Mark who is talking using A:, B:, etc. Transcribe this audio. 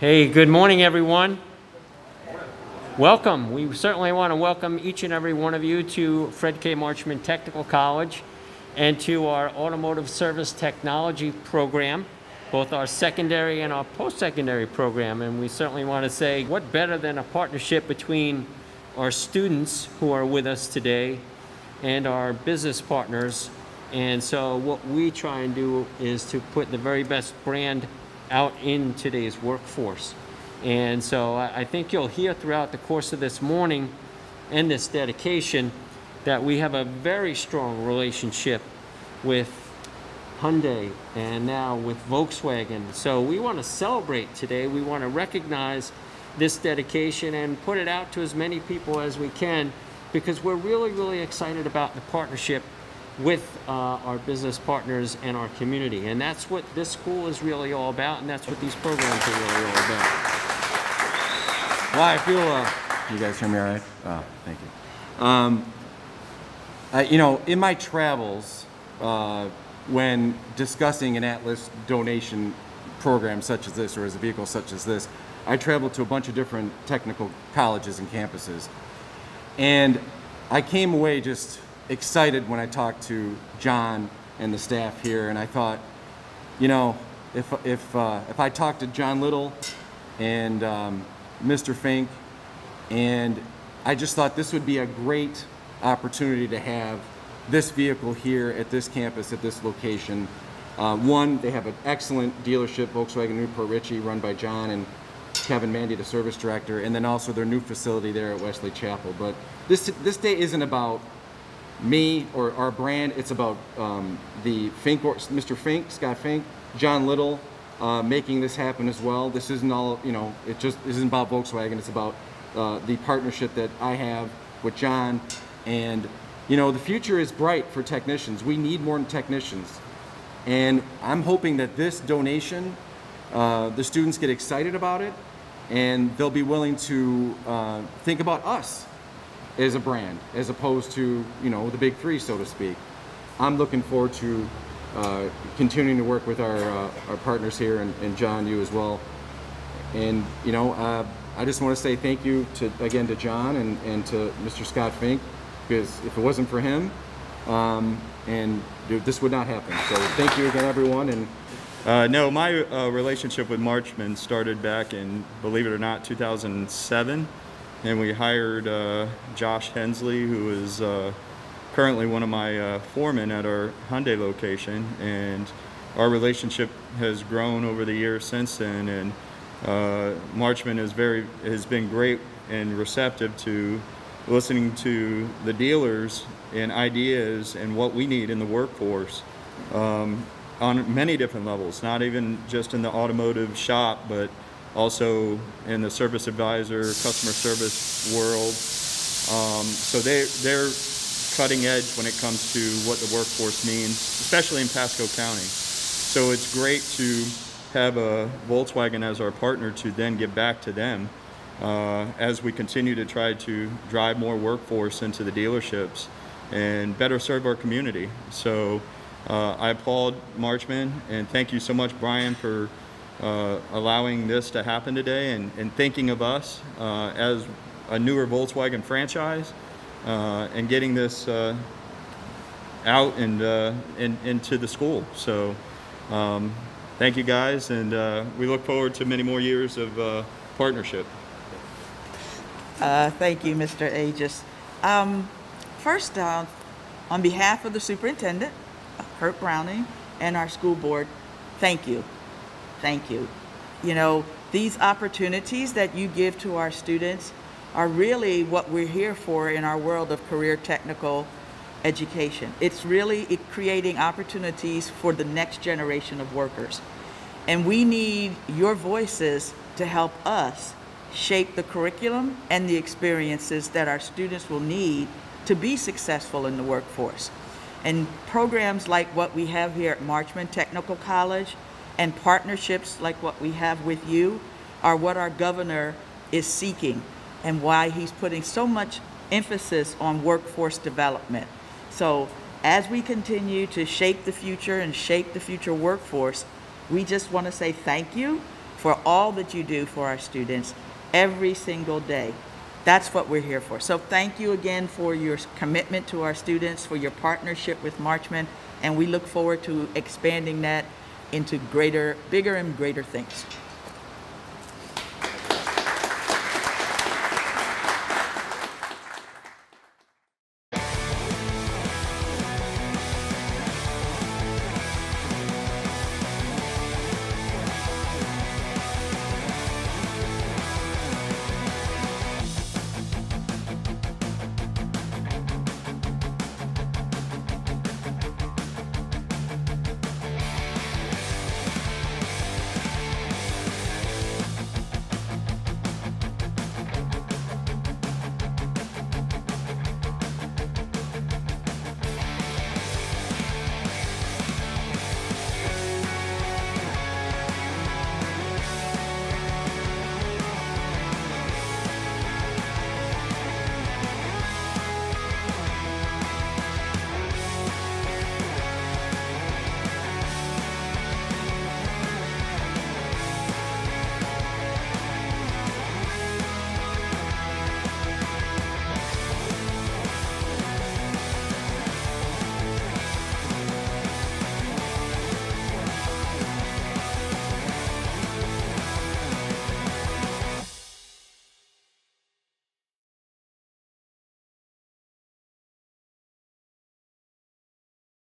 A: Hey, good morning, everyone. Welcome. We certainly want to welcome each and every one of you to Fred K. Marchman Technical College and to our Automotive Service Technology program, both our secondary and our post-secondary program. And we certainly want to say, what better than a partnership between our students who are with us today and our business partners. And so what we try and do is to put the very best brand out in today's workforce. And so I think you'll hear throughout the course of this morning and this dedication that we have a very strong relationship with Hyundai and now with Volkswagen. So we want to celebrate today. We want to recognize this dedication and put it out to as many people as we can because we're really, really excited about the partnership with uh, our business partners and our community. And that's what this school is really all about, and that's what these programs are really all about.
B: Well, I feel, uh, you guys hear me all right? Oh, thank you. Um, uh, you know, in my travels, uh, when discussing an Atlas donation program such as this, or as a vehicle such as this, I traveled to a bunch of different technical colleges and campuses. And I came away just excited when I talked to John and the staff here, and I thought, you know, if, if, uh, if I talked to John Little and um, Mr. Fink, and I just thought this would be a great opportunity to have this vehicle here at this campus, at this location. Uh, one, they have an excellent dealership, Volkswagen New Port Richey, run by John and Kevin Mandy, the service director, and then also their new facility there at Wesley Chapel. But this, this day isn't about me or our brand. It's about um, the Fink, or, Mr. Fink, Scott Fink, John Little, uh, making this happen as well. This isn't all, you know, it just isn't about Volkswagen. It's about uh, the partnership that I have with John. And, you know, the future is bright for technicians. We need more technicians. And I'm hoping that this donation, uh, the students get excited about it and they'll be willing to uh, think about us as a brand, as opposed to you know the big three, so to speak. I'm looking forward to uh, continuing to work with our uh, our partners here and, and, John, you as well. And you know, uh, I just want to say thank you to again to John and, and to Mr. Scott Fink, because if it wasn't for him, um, and dude, this would not happen. So thank you again, everyone. And
C: uh, no, my uh, relationship with Marchman started back in, believe it or not, 2007 and we hired uh, Josh Hensley, who is uh, currently one of my uh, foremen at our Hyundai location, and our relationship has grown over the years since then. And uh, Marchman is very has been great and receptive to listening to the dealers and ideas and what we need in the workforce. Um, on many different levels, not even just in the automotive shop, but also in the service advisor, customer service world. Um, so they, they're cutting edge when it comes to what the workforce means, especially in Pasco County. So it's great to have a Volkswagen as our partner to then give back to them uh, as we continue to try to drive more workforce into the dealerships and better serve our community. So uh, I applaud Marchman and thank you so much, Brian, for uh, allowing this to happen today and, and thinking of us uh, as a newer Volkswagen franchise uh, and getting this uh, out and, uh, in, into the school. So um, thank you guys and we look forward to many more years of partnership.
D: thank you, Mr. Aegis. Um, first, on behalf of the superintendent, Kurt Browning, and our school board, thank you thank you. You know, these opportunities that you give to our students are really what we're here for in our world of career technical education. It's really creating opportunities for the next generation of workers. And we need your voices to help us shape the curriculum and the experiences that our students will need to be successful in the workforce. And programs like what we have here at Marchman Technical College and partnerships like what we have with you are what our governor is seeking and why he's putting so much emphasis on workforce development. So as we continue to shape the future and shape the future workforce, we just want to say thank you for all that you do for our students every single day. That's what we're here for. So thank you again for your commitment to our students, for your partnership with Marchman, and we look forward to expanding that into greater, bigger and greater things.